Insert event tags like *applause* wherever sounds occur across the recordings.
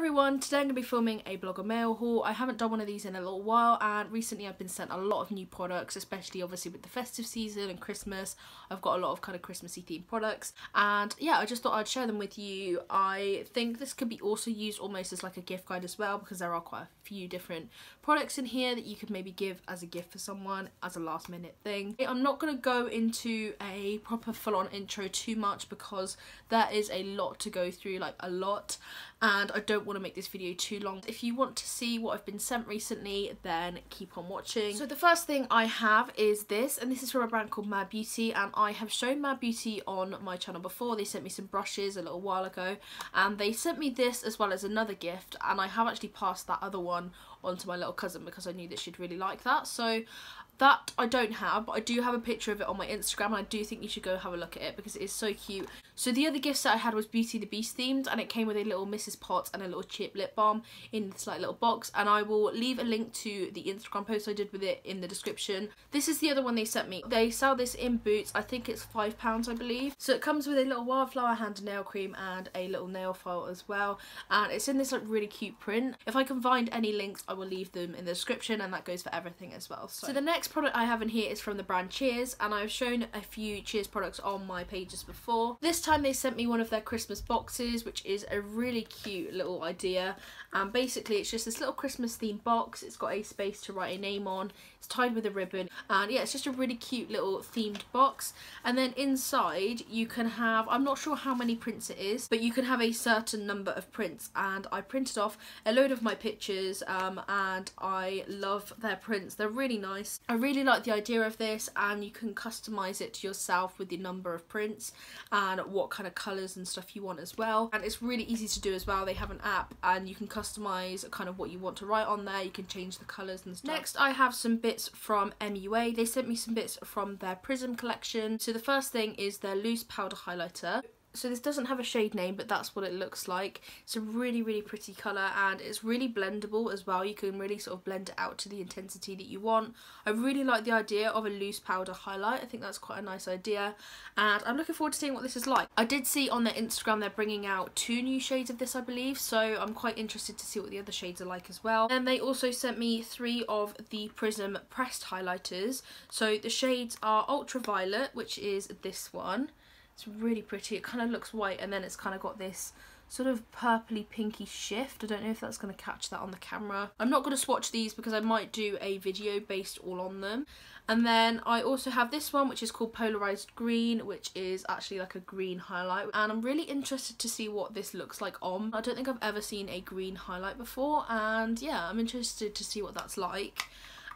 everyone, today I'm going to be filming a blogger mail haul. I haven't done one of these in a little while and recently I've been sent a lot of new products, especially obviously with the festive season and Christmas. I've got a lot of kind of Christmassy themed products and yeah, I just thought I'd share them with you. I think this could be also used almost as like a gift guide as well because there are quite a few different products in here that you could maybe give as a gift for someone as a last minute thing. I'm not going to go into a proper full on intro too much because there is a lot to go through, like a lot and I don't want to make this video too long. If you want to see what I've been sent recently then keep on watching. So the first thing I have is this and this is from a brand called Mad Beauty and I have shown Mad Beauty on my channel before. They sent me some brushes a little while ago and they sent me this as well as another gift and I have actually passed that other one on to my little cousin because I knew that she'd really like that. So that I don't have, but I do have a picture of it on my Instagram and I do think you should go have a look at it because it is so cute. So the other gifts that I had was Beauty the Beast themed and it came with a little Mrs. Potts and a little chip lip balm in this like little box and I will leave a link to the Instagram post I did with it in the description. This is the other one they sent me. They sell this in Boots, I think it's £5 I believe. So it comes with a little wildflower hand nail cream and a little nail file as well and it's in this like really cute print. If I can find any links I will leave them in the description and that goes for everything as well. So, so the next product I have in here is from the brand Cheerz and I've shown a few Cheerz products on my pages before. This time they sent me one of their Christmas boxes which is a really cute little idea and basically it's just this little Christmas themed box. It's got a space to write a name on. It's tied with a ribbon and yeah it's just a really cute little themed box and then inside you can have I'm not sure how many prints it is but you can have a certain number of prints and I printed off a load of my pictures um, and I love their prints. They're really nice. I really like the idea of this and you can customize it to yourself with the number of prints and what kind of colors and stuff you want as well and it's really easy to do as well. They have an app and you can customize kind of what you want to write on there. You can change the colors and stuff. Next I have some bits from MUA. They sent me some bits from their Prism collection. So the first thing is their loose powder highlighter so this doesn't have a shade name but that's what it looks like. It's a really really pretty colour and it's really blendable as well. You can really sort of blend it out to the intensity that you want. I really like the idea of a loose powder highlight. I think that's quite a nice idea. And I'm looking forward to seeing what this is like. I did see on their Instagram they're bringing out two new shades of this I believe. So I'm quite interested to see what the other shades are like as well. And they also sent me three of the Prism pressed highlighters. So the shades are ultraviolet which is this one it's really pretty. It kind of looks white and then it's kind of got this sort of purpley pinky shift. I don't know if that's going to catch that on the camera. I'm not going to swatch these because I might do a video based all on them. And then I also have this one which is called Polarized Green which is actually like a green highlight and I'm really interested to see what this looks like on. I don't think I've ever seen a green highlight before and yeah I'm interested to see what that's like.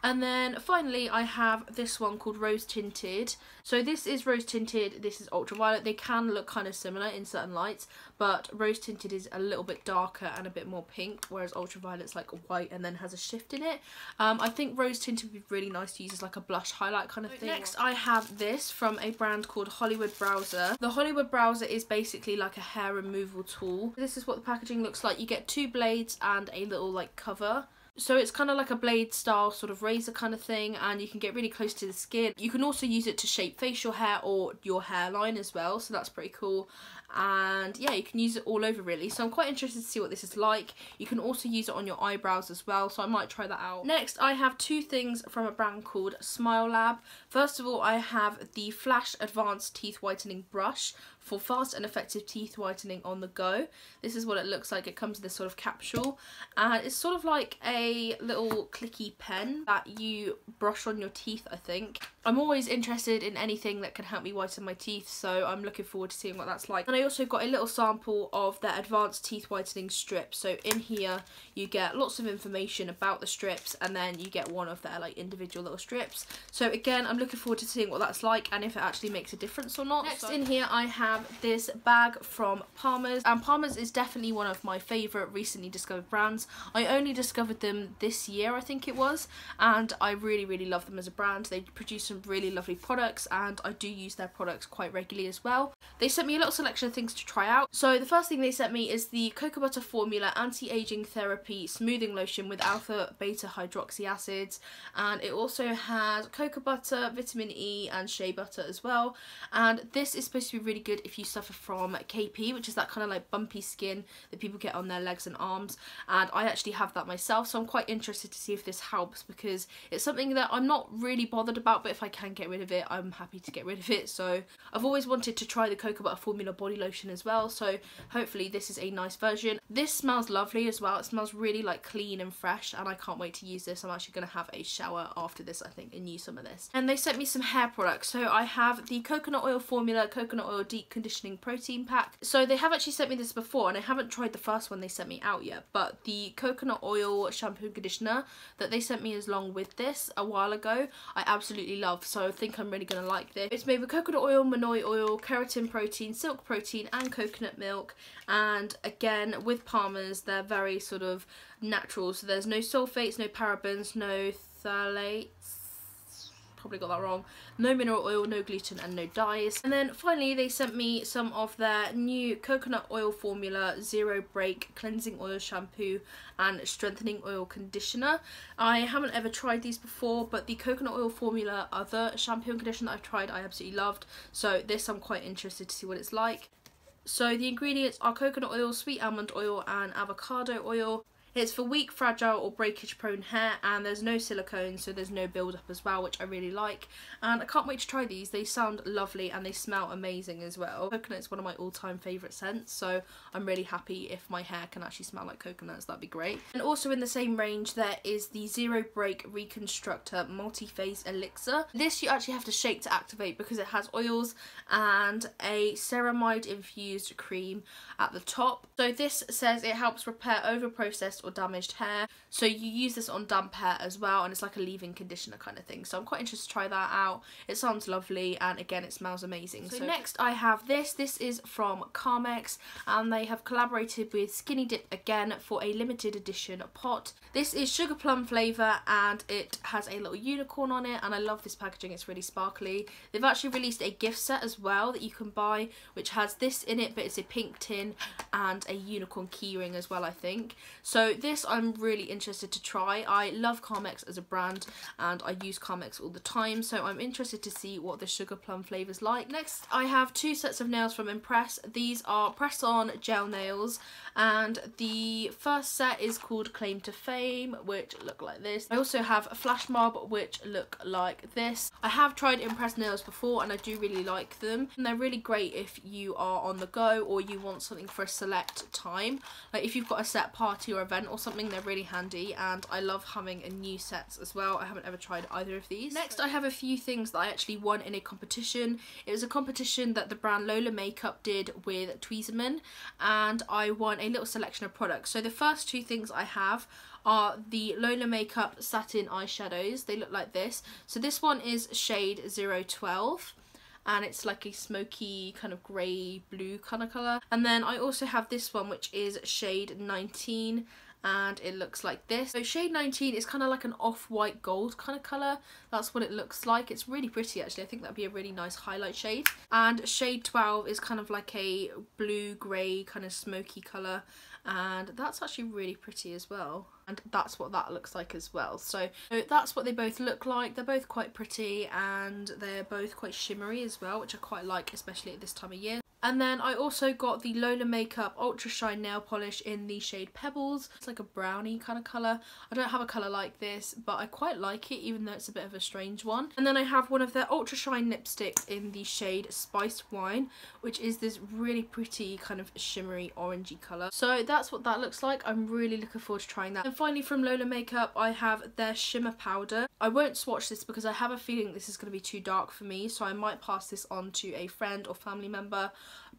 And then finally I have this one called Rose Tinted. So this is Rose Tinted, this is Ultraviolet. They can look kind of similar in certain lights, but Rose Tinted is a little bit darker and a bit more pink, whereas Ultraviolet's like white and then has a shift in it. Um, I think Rose Tinted would be really nice to use as like a blush highlight kind of thing. Next I have this from a brand called Hollywood Browzer. The Hollywood Browzer is basically like a hair removal tool. This is what the packaging looks like. You get two blades and a little like cover so it's kind of like a blade style sort of razor kind of thing and you can get really close to the skin. You can also use it to shape facial hair or your hairline as well so that's pretty cool and yeah you can use it all over really. So I'm quite interested to see what this is like. You can also use it on your eyebrows as well so I might try that out. Next I have two things from a brand called Smile Lab. First of all I have the Flash Advanced Teeth Whitening Brush for fast and effective teeth whitening on the go. This is what it looks like. It comes in this sort of capsule. And it's sort of like a little clicky pen that you brush on your teeth I think I'm always interested in anything that can help me whiten my teeth so I'm looking forward to seeing what that's like and I also got a little sample of their advanced teeth whitening strips. So in here you get lots of information about the strips and then you get one of their like individual little strips. So again, I'm looking forward to seeing what that's like and if it actually makes a difference or not. Next so in here I have this bag from Palmer's and Palmer's is definitely one of my favourite recently discovered brands. I only discovered them this year I think it was and I really really love them as a brand. They produce some some really lovely products and I do use their products quite regularly as well. They sent me a little selection of things to try out. So the first thing they sent me is the Cocoa Butter Formula Anti-Aging Therapy Smoothing Lotion with Alpha Beta Hydroxy Acids and it also has cocoa butter, vitamin E and shea butter as well and this is supposed to be really good if you suffer from KP which is that kind of like bumpy skin that people get on their legs and arms and I actually have that myself so I'm quite interested to see if this helps because it's something that I'm not really bothered about but if I can get rid of it I'm happy to get rid of it. So I've always wanted to try the cocoa butter formula body lotion as well. So hopefully this is a nice version this smells lovely as well. It smells really like clean and fresh and I can't wait to use this. I'm actually going to have a shower after this I think and use some of this. And they sent me some hair products. So I have the coconut oil formula coconut oil deep conditioning protein pack. So they have actually sent me this before and I haven't tried the first one they sent me out yet but the coconut oil shampoo conditioner that they sent me along with this a while ago I absolutely love. So I think I'm really going to like this. It's made with coconut oil, manoi oil, keratin protein, silk protein and coconut milk. And again with Palmer's they're very sort of natural so there's no sulfates, no parabens, no phthalates probably got that wrong. No mineral oil, no gluten and no dyes. And then finally they sent me some of their new coconut oil formula zero break cleansing oil shampoo and strengthening oil conditioner. I haven't ever tried these before but the coconut oil formula other shampoo and conditioner that I've tried I absolutely loved so this I'm quite interested to see what it's like. So the ingredients are coconut oil, sweet almond oil and avocado oil. It's for weak, fragile or breakage prone hair and there's no silicone so there's no build up as well which I really like and I can't wait to try these. They sound lovely and they smell amazing as well. Coconut's one of my all time favourite scents so I'm really happy if my hair can actually smell like coconuts that'd be great. And also in the same range there is the Zero Break Reconstructor Multi-Phase Elixir. This you actually have to shake to activate because it has oils and a ceramide infused cream at the top. So this says it helps repair over processed or damaged hair. So you use this on damp hair as well and it's like a leave-in conditioner kind of thing. So I'm quite interested to try that out. It sounds lovely and again it smells amazing. So, so next I have this. This is from Carmex and they have collaborated with Skinnydip again for a limited edition pot. This is sugar plum flavour and it has a little unicorn on it and I love this packaging. It's really sparkly. They've actually released a gift set as well that you can buy which has this in it but it's a pink tin and a unicorn keyring as well I think. So this I'm really interested to try. I love Carmex as a brand and I use Carmex all the time so I'm interested to see what the sugar plum flavour's like. Next I have two sets of nails from Impress. These are press on gel nails and the first set is called Claim to Fame which look like this. I also have a Flash Mob which look like this. I have tried Impress nails before and I do really like them and they're really great if you are on the go or you want something for a select time. Like if you've got a set party or event or something they're really handy and I love having a new sets as well. I haven't ever tried either of these. Next I have a few things that I actually won in a competition. It was a competition that the brand Lola Makeup did with Tweezerman and I won a little selection of products. So the first two things I have are the Lola Makeup Satin Eyeshadows. They look like this. So this one is shade 012 and it's like a smoky kind of grey blue kind of colour. And then I also have this one which is shade 19 and it looks like this. So shade 19 is kind of like an off-white gold kind of colour. That's what it looks like. It's really pretty actually. I think that'd be a really nice highlight shade. And shade 12 is kind of like a blue-grey kind of smoky colour and that's actually really pretty as well and that's what that looks like as well so, so that's what they both look like they're both quite pretty and they're both quite shimmery as well which I quite like especially at this time of year and then I also got the Lola Makeup Ultra Shine Nail Polish in the shade Pebbles. It's like a brownie kind of colour. I don't have a colour like this, but I quite like it, even though it's a bit of a strange one. And then I have one of their Ultra Shine lipsticks in the shade Spiced Wine, which is this really pretty kind of shimmery orangey colour. So that's what that looks like. I'm really looking forward to trying that. And finally from Lola Makeup, I have their Shimmer Powder. I won't swatch this because I have a feeling this is going to be too dark for me, so I might pass this on to a friend or family member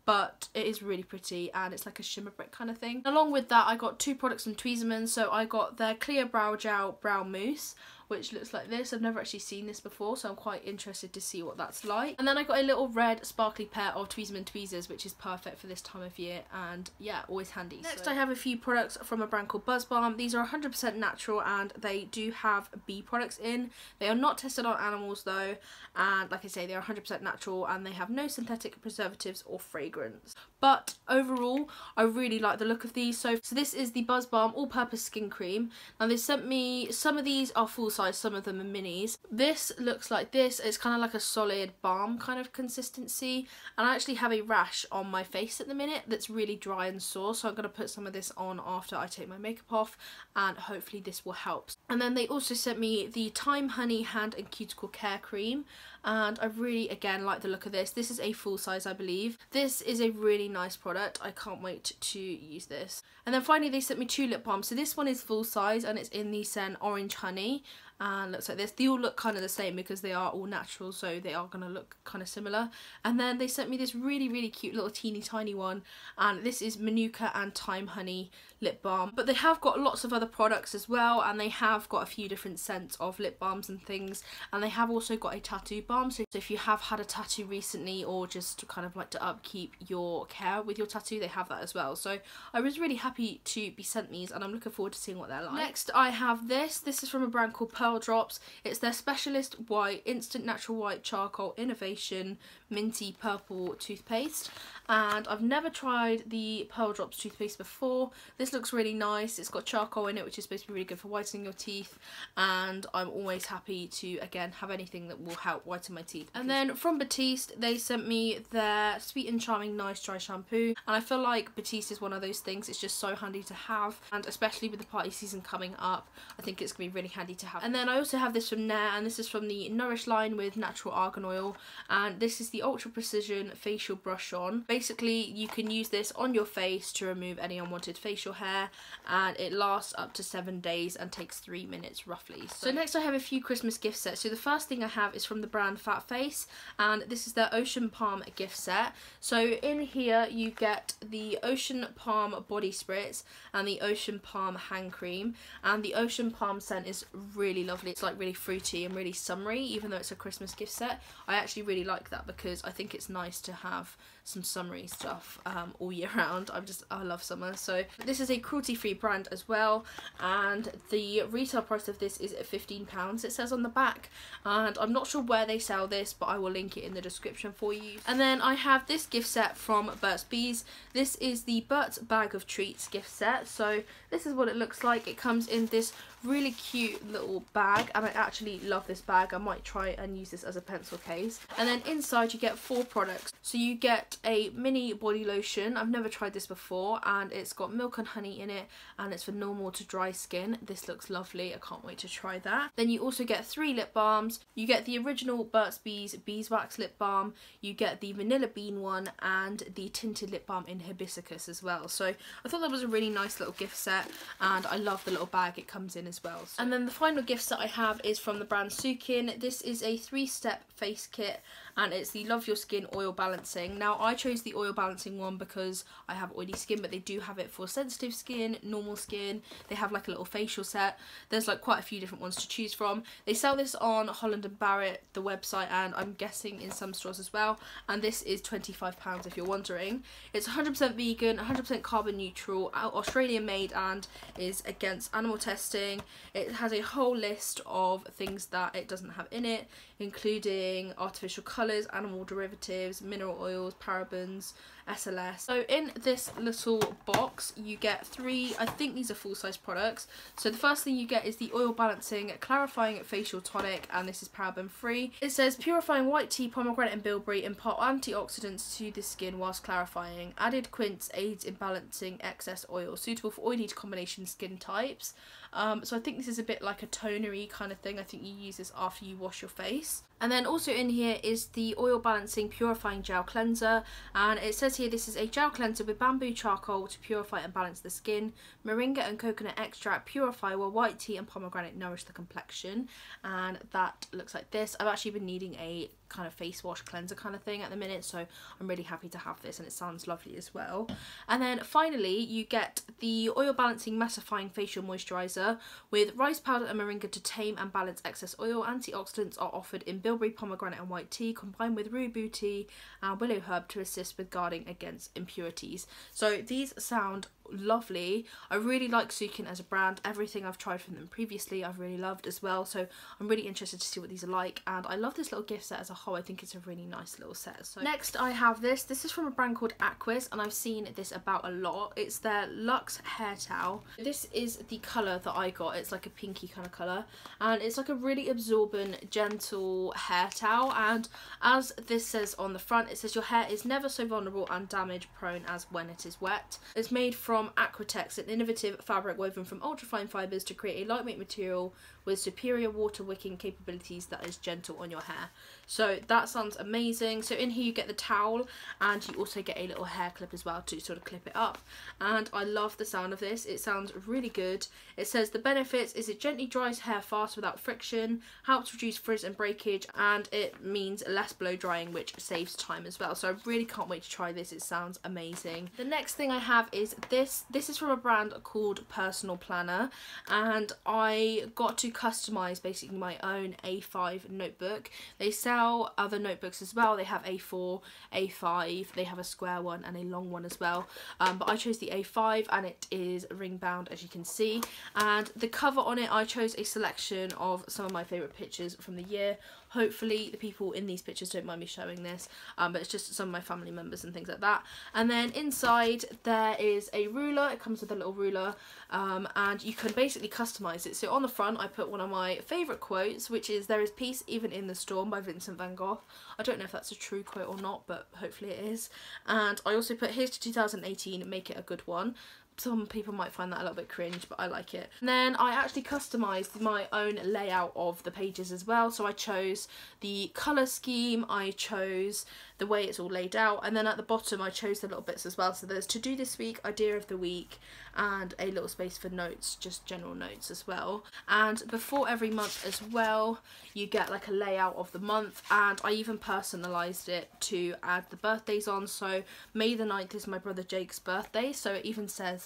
but it is really pretty and it's like a shimmer brick kind of thing. Along with that I got two products from Tweezerman so I got their Clear Brow Gel Brow Mousse which looks like this. I've never actually seen this before, so I'm quite interested to see what that's like. And then I got a little red sparkly pair of Tweezerman tweezers, which is perfect for this time of year, and yeah, always handy. Next, so. I have a few products from a brand called Buzz Balm. These are 100% natural, and they do have bee products in. They are not tested on animals though, and like I say, they are 100% natural, and they have no synthetic preservatives or fragrance. But overall, I really like the look of these. So, so this is the Buzz Balm All-Purpose Skin Cream. Now they sent me, some of these are full size, some of them are minis. This looks like this. It's kind of like a solid balm kind of consistency. And I actually have a rash on my face at the minute that's really dry and sore. So I'm going to put some of this on after I take my makeup off and hopefully this will help. And then they also sent me the Thyme Honey Hand and Cuticle Care Cream and I really again like the look of this. This is a full size I believe. This is a really nice product. I can't wait to use this. And then finally they sent me two lip balms. So this one is full size and it's in the scent Orange Honey and looks like this. They all look kind of the same because they are all natural so they are going to look kind of similar. And then they sent me this really really cute little teeny tiny one and this is Manuka and Thyme Honey lip balm. But they have got lots of other products as well and they have got a few different scents of lip balms and things and they have also got a tattoo balm so if you have had a tattoo recently or just kind of like to upkeep your care with your tattoo they have that as well. So I was really happy to be sent these and I'm looking forward to seeing what they're like. Next I have this. This is from a brand called Pearl Drops. It's their Specialist White Instant Natural White Charcoal Innovation Minty Purple Toothpaste and I've never tried the Pearl Drops toothpaste before. This looks really nice. It's got charcoal in it which is supposed to be really good for whitening your teeth and I'm always happy to again have anything that will help whiten my teeth. And then from Batiste they sent me their Sweet and Charming Nice Dry Shampoo and I feel like Batiste is one of those things it's just so handy to have and especially with the party season coming up I think it's going to be really handy to have. And then I also have this from Nair and this is from the Nourish line with natural argan oil and this is the Ultra Precision Facial Brush On basically you can use this on your face to remove any unwanted facial hair and it lasts up to seven days and takes three minutes roughly. So, so next I have a few Christmas gift sets. So the first thing I have is from the brand Fat Face and this is their Ocean Palm gift set. So in here you get the Ocean Palm body spritz and the Ocean Palm hand cream and the Ocean Palm scent is really lovely. It's like really fruity and really summery even though it's a Christmas gift set. I actually really like that because I think it's nice to have some summery stuff um, all year *laughs* round. I'm just, I love summer. So this is a cruelty free brand as well. And the retail price of this is at £15 it says on the back. And I'm not sure where they sell this, but I will link it in the description for you. And then I have this gift set from Burt's Bees. This is the Burt's Bag of Treats gift set. So this is what it looks like. It comes in this really cute little bag and I actually love this bag. I might try and use this as a pencil case. And then inside you get four products. So you get a mini body lotion. I've never tried this before and it's got milk and honey in it and it's for normal to dry skin. This looks lovely. I can't wait to try that. Then you also get three lip balms. You get the original Burt's Bees Beeswax lip balm. You get the vanilla bean one and the tinted lip balm in hibiscus as well. So I thought that was a really nice little gift set and I love the little bag it comes in as well. So. And then the final gift that I have is from the brand Sukin. This is a three-step face kit and it's the Love Your Skin Oil Balancing. Now I chose the oil balancing one because I have oily skin but they do have it for sensitive skin, normal skin, they have like a little facial set. There's like quite a few different ones to choose from. They sell this on Holland and Barrett, the website and I'm guessing in some stores as well and this is £25 if you're wondering. It's 100% vegan, 100% carbon neutral, Australian made and is against animal testing. It has a whole list of things that it doesn't have in it including artificial colours, animal derivatives, mineral oils, parabens, SLS. So in this little box you get three, I think these are full-size products. So the first thing you get is the Oil Balancing Clarifying Facial Tonic and this is paraben free. It says purifying white tea, pomegranate and bilberry impart antioxidants to the skin whilst clarifying. Added quince aids in balancing excess oil, suitable for oily to combination skin types. Um, so I think this is a bit like a tonery kind of thing. I think you use this after you wash your face. And then also in here is the Oil Balancing Purifying Gel Cleanser and it says here this is a gel cleanser with bamboo charcoal to purify and balance the skin. Moringa and coconut extract purify while white tea and pomegranate nourish the complexion. And that looks like this. I've actually been needing a kind of face wash cleanser kind of thing at the minute so I'm really happy to have this and it sounds lovely as well. And then finally you get the oil balancing mattifying facial moisturizer with rice powder and moringa to tame and balance excess oil. Antioxidants are offered in bilberry pomegranate and white tea combined with rue tea and willow herb to assist with guarding against impurities. So these sound lovely. I really like Sukin as a brand. Everything I've tried from them previously I've really loved as well. So I'm really interested to see what these are like. And I love this little gift set as a whole. I think it's a really nice little set. So next I have this. This is from a brand called Aquis and I've seen this about a lot. It's their Luxe Hair Towel. This is the colour that I got. It's like a pinky kind of colour. And it's like a really absorbent, gentle hair towel. And as this says on the front, it says your hair is never so vulnerable and damage prone as when it is wet. It's made from from Aquitex, an innovative fabric woven from ultrafine fibres to create a lightweight material with superior water wicking capabilities that is gentle on your hair. So that sounds amazing. So in here you get the towel and you also get a little hair clip as well to sort of clip it up. And I love the sound of this. It sounds really good. It says the benefits is it gently dries hair fast without friction, helps reduce frizz and breakage, and it means less blow drying, which saves time as well. So I really can't wait to try this. It sounds amazing. The next thing I have is this. This is from a brand called Personal Planner, and I got to customize basically my own A5 notebook. They sell other notebooks as well. They have A4, A5, they have a square one and a long one as well. Um, but I chose the A5 and it is ring bound as you can see. And the cover on it, I chose a selection of some of my favourite pictures from the year. Hopefully the people in these pictures don't mind me showing this, um, but it's just some of my family members and things like that. And then inside there is a ruler. It comes with a little ruler um, and you can basically customise it. So on the front I put one of my favourite quotes, which is there is peace even in the storm by Vincent van Gogh. I don't know if that's a true quote or not, but hopefully it is. And I also put here's to 2018, make it a good one some people might find that a little bit cringe but I like it. And then I actually customised my own layout of the pages as well so I chose the colour scheme, I chose the way it's all laid out and then at the bottom I chose the little bits as well so there's to do this week, idea of the week and a little space for notes, just general notes as well. And before every month as well you get like a layout of the month and I even personalised it to add the birthdays on so May the 9th is my brother Jake's birthday so it even says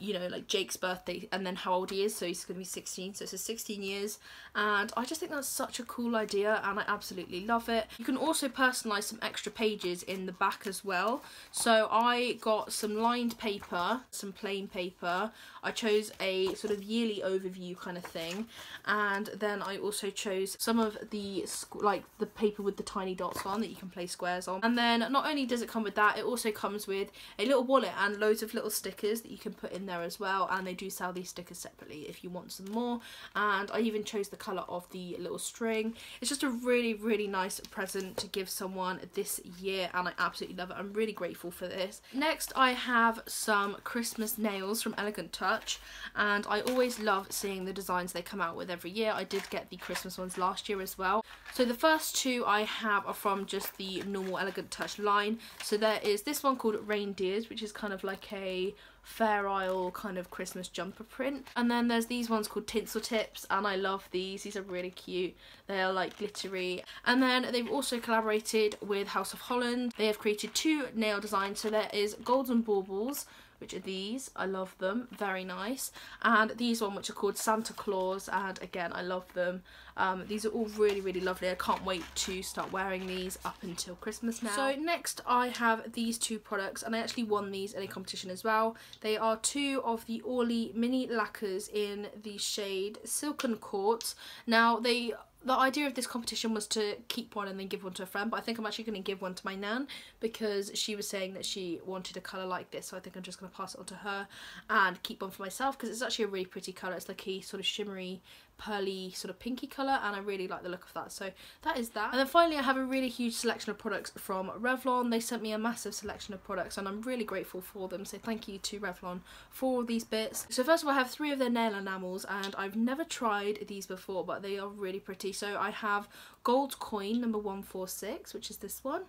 you know, like Jake's birthday and then how old he is. So he's going to be 16. So it's a 16 years. And I just think that's such a cool idea and I absolutely love it. You can also personalise some extra pages in the back as well. So I got some lined paper, some plain paper. I chose a sort of yearly overview kind of thing. And then I also chose some of the, like the paper with the tiny dots on that you can play squares on. And then not only does it come with that, it also comes with a little wallet and loads of little stickers that you can put in there as well and they do sell these stickers separately if you want some more and I even chose the colour of the little string. It's just a really really nice present to give someone this year and I absolutely love it. I'm really grateful for this. Next I have some Christmas nails from Elegant Touch and I always love seeing the designs they come out with every year. I did get the Christmas ones last year as well. So the first two I have are from just the normal Elegant Touch line. So there is this one called Reindeers which is kind of like a Fair Isle kind of Christmas jumper print. And then there's these ones called Tinsel Tips and I love these. These are really cute. They are like glittery. And then they've also collaborated with House of Holland. They have created two nail designs. So there is Golden Baubles which are these. I love them, very nice. And these one which are called Santa Claus and again I love them. Um, these are all really really lovely. I can't wait to start wearing these up until Christmas now. So next I have these two products and I actually won these in a competition as well. They are two of the Orly mini lacquers in the shade Silken Quartz. Now they the idea of this competition was to keep one and then give one to a friend but I think I'm actually going to give one to my nan because she was saying that she wanted a colour like this so I think I'm just going to pass it on to her and keep one for myself because it's actually a really pretty colour. It's like a sort of shimmery pearly sort of pinky colour and I really like the look of that. So that is that. And then finally I have a really huge selection of products from Revlon. They sent me a massive selection of products and I'm really grateful for them. So thank you to Revlon for these bits. So first of all I have three of their nail enamels and I've never tried these before but they are really pretty. So I have gold coin number 146 which is this one.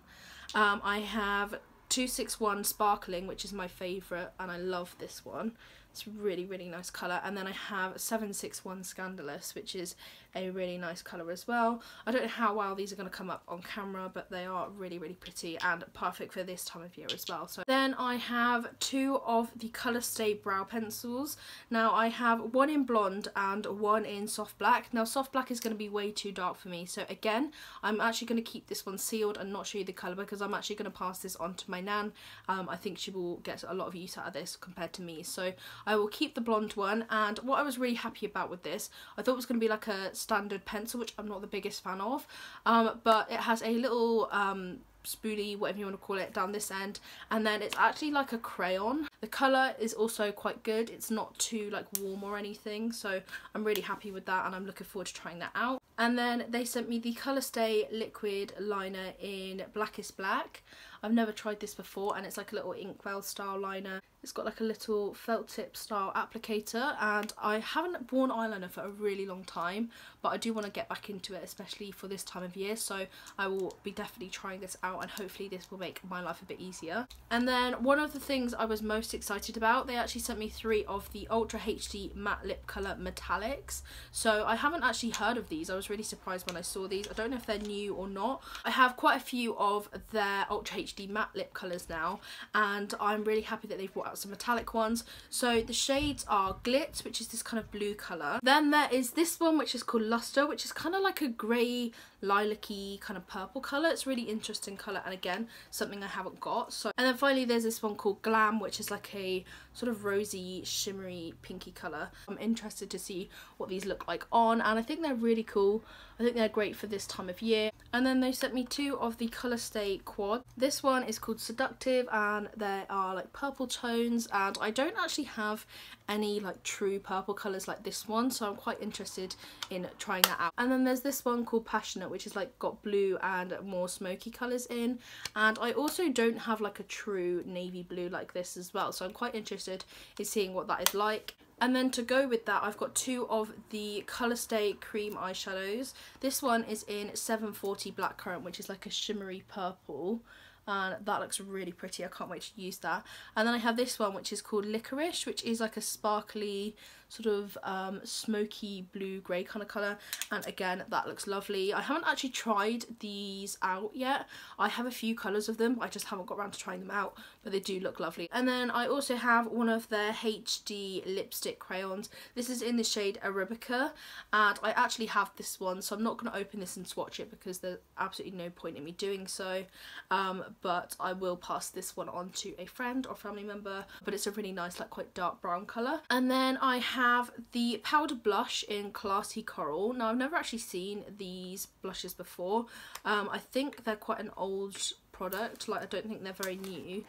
Um, I have 261 Sparkling, which is my favourite, and I love this one. It's really, really nice colour. And then I have 761 Scandalous, which is a really nice colour as well. I don't know how well these are going to come up on camera, but they are really, really pretty and perfect for this time of year as well. So then I have two of the Colourstay brow pencils. Now I have one in blonde and one in soft black. Now soft black is going to be way too dark for me. So again, I'm actually going to keep this one sealed and not show you the colour because I'm actually going to pass this on to my nan. Um, I think she will get a lot of use out of this compared to me. So I will keep the blonde one and what I was really happy about with this, I thought it was going to be like a standard pencil which I'm not the biggest fan of. Um, but it has a little um, spoolie whatever you want to call it down this end. And then it's actually like a crayon. The color is also quite good. It's not too like warm or anything. So i'm really happy with that and i'm looking forward to trying that out. And then they sent me the Colourstay liquid liner in blackest black I've never tried this before and it's like a little inkwell style liner. It's got like a little felt tip style applicator and I haven't worn eyeliner for a really long time but I do want to get back into it especially for this time of year so I will be definitely trying this out and hopefully this will make my life a bit easier. And then one of the things I was most excited about, they actually sent me three of the Ultra HD Matte Lip Colour Metallics. So I haven't actually heard of these. I was really surprised when I saw these. I don't know if they're new or not. I have quite a few of their Ultra HD HD matte lip colours now and I'm really happy that they've brought out some metallic ones. So the shades are Glitz which is this kind of blue colour. Then there is this one which is called Luster which is kind of like a grey lilac-y kind of purple colour. It's really interesting colour and again something I haven't got. So And then finally there's this one called Glam which is like a sort of rosy shimmery pinky colour. I'm interested to see what these look like on and I think they're really cool. I think they're great for this time of year. And then they sent me two of the Colourstay Quad. This one is called Seductive and they are like purple tones and I don't actually have any like true purple colours like this one so I'm quite interested in trying that out. And then there's this one called Passionate which is like got blue and more smoky colours in and I also don't have like a true navy blue like this as well so I'm quite interested in seeing what that is like. And then to go with that, I've got two of the Colourstay Cream eyeshadows. This one is in 740 Blackcurrant, which is like a shimmery purple and that looks really pretty. I can't wait to use that. And then I have this one which is called Licorice which is like a sparkly sort of um, smoky blue grey kind of colour. And again that looks lovely. I haven't actually tried these out yet. I have a few colours of them. But I just haven't got around to trying them out but they do look lovely. And then I also have one of their HD lipstick crayons. This is in the shade Arabica and I actually have this one so I'm not going to open this and swatch it because there's absolutely no point in me doing so. Um, but I will pass this one on to a friend or family member but it's a really nice like quite dark brown colour. And then I have the powder blush in Classy Coral. Now I've never actually seen these blushes before. Um, I think they're quite an old product. Like I don't think they're very new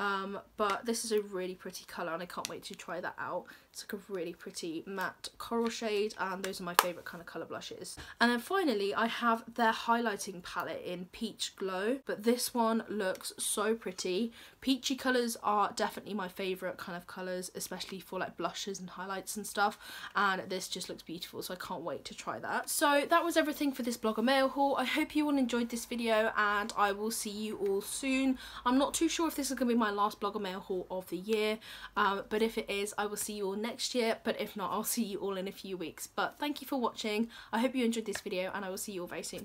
um, but this is a really pretty colour and I can't wait to try that out. It's like a really pretty matte coral shade and those are my favourite kind of colour blushes. And then finally I have their highlighting palette in Peach Glow but this one looks so pretty. Peachy colours are definitely my favourite kind of colours especially for like blushes and highlights and stuff and this just looks beautiful so I can't wait to try that. So that was everything for this Blogger Mail haul. I hope you all enjoyed this video and I will see you all soon. I'm not too sure if this is going to be my last Blogger Mail haul of the year. Um, but if it is I will see you all next year. But if not I'll see you all in a few weeks. But thank you for watching. I hope you enjoyed this video and I will see you all very soon